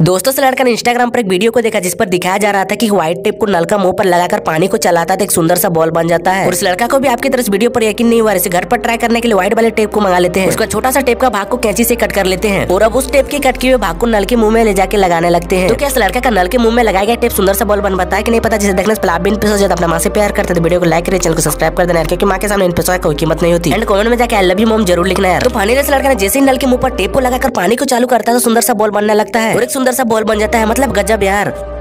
दोस्तों से लड़का ने इंस्टाग्राम पर एक वीडियो को देखा जिस पर दिखाया जा रहा था कि व्हाइट टेप को नल का मुँह पर लगाकर पानी को चलाता तो एक सुंदर सा बॉल बन जाता है। और इस लड़का को भी आपकी तरह वीडियो पर यकीन नहीं हुआ, इसे घर पर ट्राई करने के लिए व्हाइट वाले टेप को मंगा लेते हैं। उसका छोटा सा टेप का भाग को कैंची से कट कर लेते हैं। और अब उस टेप के कट किए हुए भाग को नल के मुँह में ले जाकर लगाने लगते हैं। तो क्या इस लड़का का नल के मुँह में लगाया गया टेप सुंदर सा बॉल बन पाता है कि नहीं पता? जिसे देखने ज़्यादा अपना माँ से प्यार करते तो वीडियो को लाइक करें चैनल को सब्सक्राइब कर देना क्योंकि माँ के सामने इन पैसों कोई कीमत नहीं होती। एंड कमेंट में जाकर लव यू मोम ज़रूर लिखना है तो फाइनली लड़का ने जैसे ही नल के मुँह पर टेप को लगाकर पानी को चालू करता है तो सुंदर सा बॉल बनने लगता है। और एक सुंदर सा बॉल बन जाता है। मतलब गजब यार।